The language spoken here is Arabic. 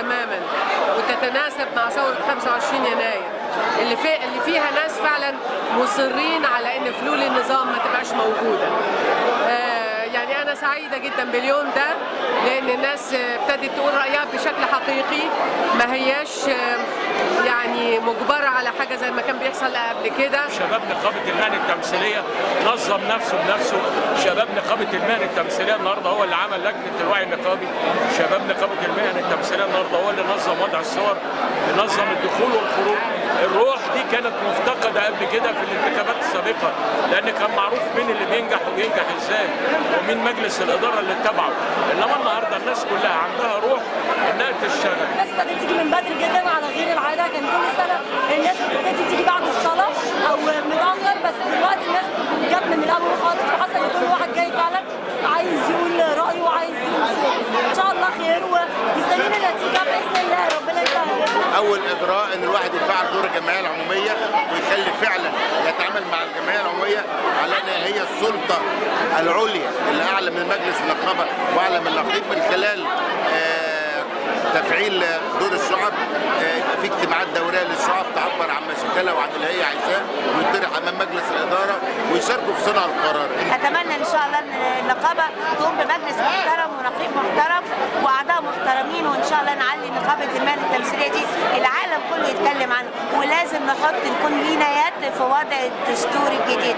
تماما وتتناسب مع ثورة 25 يناير اللي في اللي فيها ناس فعلا مصرين على إن فلول النظام ما تبقاش موجودة. آه يعني أنا سعيدة جدا باليوم ده لأن الناس ابتدت تقول رأيها بشكل حقيقي ما هياش آه، يعني مجبرة على بيحصل قبل كده. شباب نقابة المهن التمثيلية نظم نفسه بنفسه. شباب نقابة المهن التمثيلية النهارده هو اللي عمل لجنة الوعي النقابي. شباب نقابة المهن التمثيلية النهارده هو اللي نظم وضع الصور نظم الدخول والخروج. الروح دي كانت مفتقدة قبل كده في الانتخابات السابقة لأن كان معروف مين اللي بينجح وبينجح إزاي ومين مجلس الإدارة اللي اتبعه. إنما النهارده الناس كلها عندها روح إنها تشتغل. الناس ابتدت تيجي من بدري جدا على غير العادة. كان كل سنة الناس بتبتدي تيجي متاخر بس دلوقتي الناس جت من الأول خالص وحاسه ان كل واحد جاي فعلا عايز يقول رأيه وعايز يقول صوته. إن شاء الله خير ومستنيين النتيجة بإذن الله. ربنا يسهل. أول إجراء إن الواحد يفعل دور الجمعية العمومية ويخلي فعلا يتعامل مع الجمعية العمومية على إن هي السلطة العليا اللي أعلى من مجلس النقابة وأعلى من النقيب من خلال آه، تفعيل دور الشعب آه، في اجتماعات دورية للشعب. تعبر عن اللي هي عايزاه ويطرح أمام مجلس الإدارة ويشاركوا في صنع القرار. أتمنى إن شاء الله إن النقابه تقوم بمجلس محترم ونقيب محترم وأعضاء محترمين وإن شاء الله نعلي نقابة المال التمثيلية دي العالم كله يتكلم عنها. ولازم نحط نكون لينا يد في وضع الدستور الجديد.